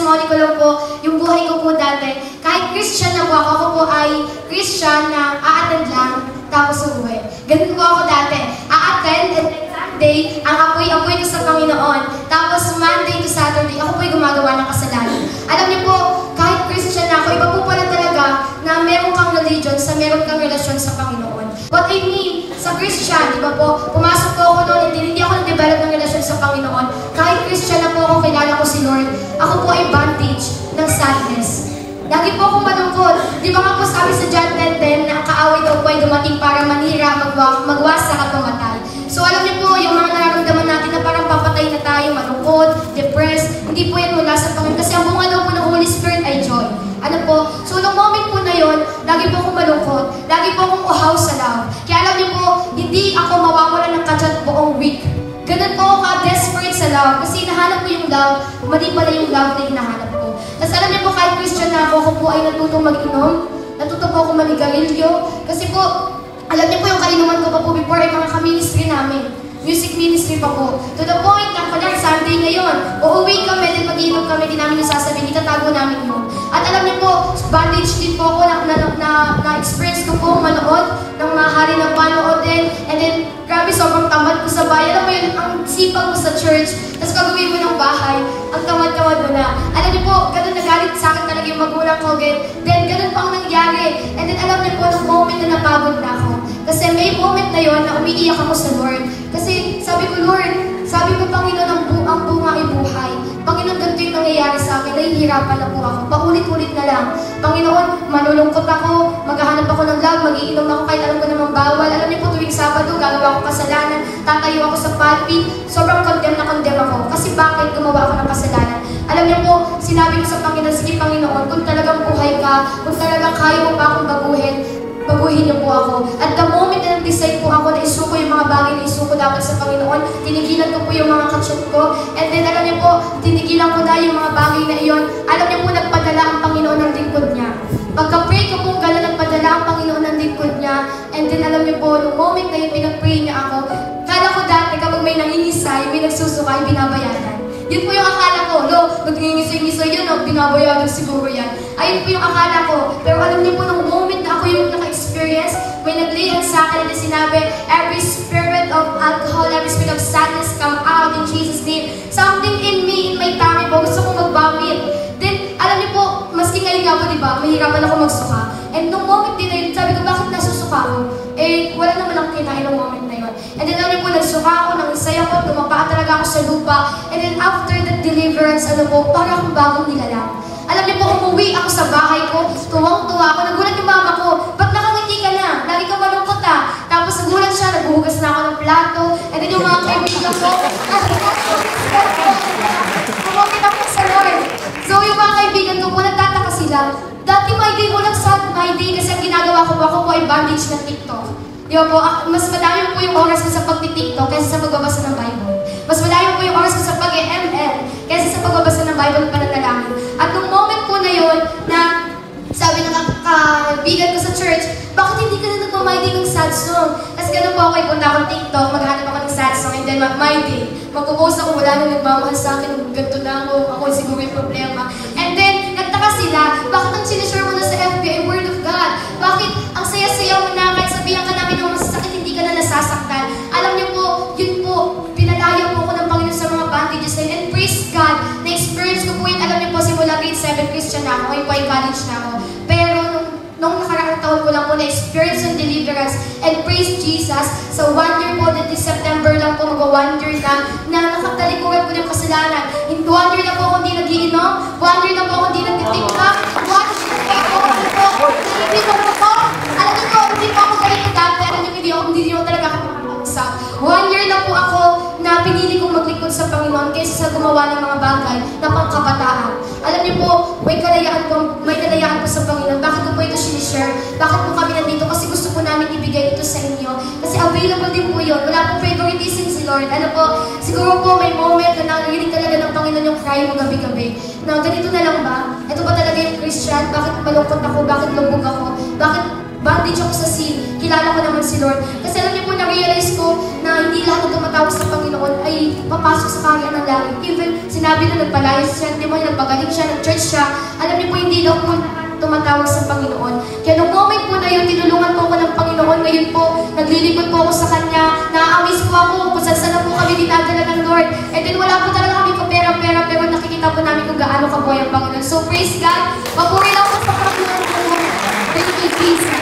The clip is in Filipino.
testimony ko lang po, yung buhay ko po dati, kahit Christian na po ako, ako po ay Christian na a-attend lang, tapos umuwi. Ganun po ako dati. A-attend, and then Sunday, ang apoy-apoy ko sa Panginoon. Tapos Monday to Saturday, ako po'y gumagawa ng kasalanan. Alam niyo po, kahit Christian na ako, iba po pala talaga na meron kang religion sa meron kang relasyon sa Panginoon. What I mean, sa Christian, di ba po, pumasok po ako noon, hindi, hindi ako nag-develop ng relasyon sa Panginoon. Kahit Christian na po ako, kilala ko si Lord, ako po ay bandage ng sadness. Lagi po akong malungkot. Di ba nga po sabi sa John 10.10 na kaaway daw po ay dumating para manira, magwa, magwasak at mamatay. So alam niyo po, yung mga nararamdaman natin na parang papatay na tayo, malungkot, depressed, hindi po yan mula sa Panginoon. Kasi ang bunga daw po ng Holy Spirit ay joy. Ano po? So nung moment po na yon, lagi po akong malungkot. Lagi po akong uhaw sa love. Kaya alam niyo po, hindi ako mawawala ng kachat buong week. Ganun po ako ka-desperate sa love. Kasi hinahanap ko yung love, mali pala yung love na hinahanap ko. Tapos alam niyo po, kahit Christian na ako, ako po ay natutong mag-inom. Natuto po ako manigarilyo. Kasi po, alam niyo po yung kainuman ko pa po before ay mga ka-ministry namin. Music ministry pa po. To the point na, kunyari, Sunday ngayon, uuwi kami, then mag-iinom kami, di namin nasasabihin, itatago namin yun. At alam niyo po, bandage din po ako na, na, na, na experience ko po manood ng mga hari ng panood din. And then, grabe, sobrang tamad ko sa bayan. Alam mo yun, ang sipag mo sa church, tapos gagawin mo ng bahay, ang tamad-tamad mo na. Alam niyo po, ganun nagalit sa akin talaga yung magulang ko. Then, then ganun pa ang nangyari. And then, alam niyo po, nung moment na napagod na ako. Kasi may moment na yon na umiiyak ako sa Lord. Kasi sabi ko, Lord, sabi ko, Panginoon, ang, bu ang bunga ay buhay. Panginoon, ganito yung nangyayari sa akin. Nahihirapan na po ako. Paulit-ulit na lang. Panginoon, malulungkot ako, maghahanap ako ng magiinom ako kahit alam ko namang bawal. Alam niyo po, tuwing Sabado, gagawa ko kasalanan, tatayo ako sa pulpit, sobrang condemn na condemn ako. Kasi bakit gumawa ako ng kasalanan? Alam niyo po, sinabi ko sa Panginoon, sige Panginoon, kung talagang buhay ka, kung talagang kaya mo pa akong baguhin, baguhin niyo po ako. At the moment na nag-decide po ako na isuko yung mga bagay na isuko dapat sa Panginoon, tinigilan ko po yung mga kachat ko. And then alam niyo po, tinigilan ko na yung mga bagay na iyon. Alam niyo po, nagpadala ang Panginoon ng lingkod niya. Pagka-pray ko po, gano'n nagpadala ang Panginoon ng lingkod niya. And then alam niyo po, nung moment na yun, pinag-pray niya ako. Kala ko dati, kapag may nangingisay, may nagsusukay, binabayaran. Yun po yung akala ko. Lo, nag-ingisay-ngisay yan, oh, binabayaran siguro yan. Ayun po yung akala ko. Pero alam niyo po, nung moment na ako yung naka-experience, may naglihan sa akin na sinabi, every spirit of alcohol, every spirit of sadness ako, tumapa talaga ako sa lupa. And then, after that deliverance, ano po, para akong bagong nilalang. Alam niyo po, umuwi ako sa bahay ko, tuwang-tuwa ako, nagulat yung mama ko, ba't nakangiti ka na? Lagi ka malungkot ah. Tapos nagulat siya, naghuhugas na ako ng plato, and then yung mga kaibigan ko, kumapit ako sa Lord. So yung mga kaibigan ko po, nagtataka sila, dati my day, walang sad my day kasi ang ginagawa ko po, ako po ay bandage ng TikTok. Ba po, ak- mas madami po yung oras ko sa pagti-TikTok kaysa sa pagbabasa ng Bible. Mas madami po yung oras ko sa pag-ML kaysa sa pagbabasa ng Bible at pananalangin. At nung moment po na yun, na sabi ng ka- kaibigan ko sa church, bakit hindi ka na nagmamay ng sad song? Kasi ganun po ako, ipunta akong TikTok, maghanap ako ng sad song, and then my day. Magpo-post ako, wala na nagmamahal sa akin, ganito na ako, ako siguro yung problema. And then, nagtaka sila, bakit ang sinishare mo na sa FB ay Word of God? Bakit ang saya-saya mo na, simula grade 7 Christian na ako, ngayon po ay college na ako. Pero nung, nung nakaraang taon ko lang po na-experience yung deliverance and praise Jesus, one year po, that this September lang po, mag-one year na, na nakatalikuran ko ng kasalanan. In year na po ako hindi nag-iinom, year na po ako Panginoon kaysa sa gumawa ng mga bagay na pangkabataan. Alam niyo po, may kalayaan po, may kalayaan po sa Panginoon. Bakit ko po ito sinishare? Bakit po kami nandito? Kasi gusto po namin ibigay ito sa inyo. Kasi available din po yun. Wala pong favoritism si Lord. Ano po, siguro po may moment na narinig talaga ng Panginoon yung cry mo gabi-gabi. Na ganito na lang ba? Ito ba talaga yung Christian? Bakit malungkot ako? Bakit lubog ako? Bakit bandage ako sa sin? Kilala ko naman si Lord. Kasi alam niyo po, na-realize ko na hindi lahat na tumatawag sa Panginoon ay papasok sa kaharian ng langit. Even sinabi na nagpalayas siya, di mo nagpagaling siya, nag-church siya, alam niyo po hindi daw po tumatawag sa Panginoon. Kaya nung moment po na yun, tinulungan po ako ng Panginoon. Ngayon po, naglilingkod po ako sa Kanya. Na-amaze po ako kung saan saan po kami dinadala ng Lord. And then wala po talaga kami kapera-pera, pero nakikita po namin kung gaano kabuhay ang Panginoon. So praise God. Papuri lang po sa Panginoon. Thank you, Jesus.